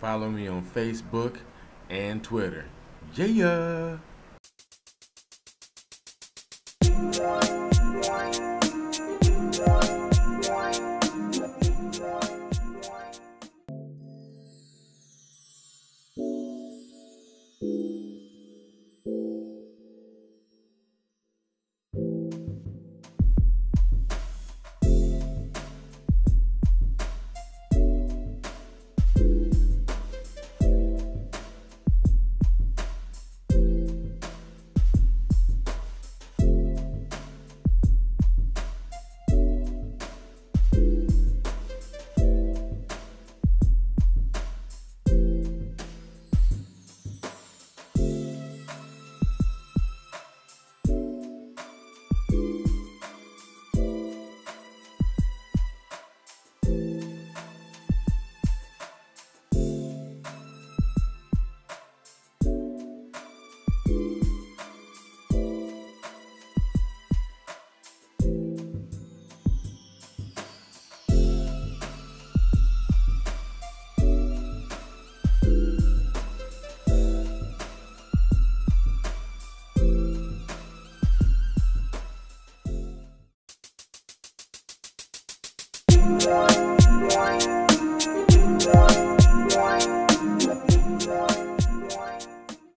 Follow me on Facebook and Twitter. Yeah.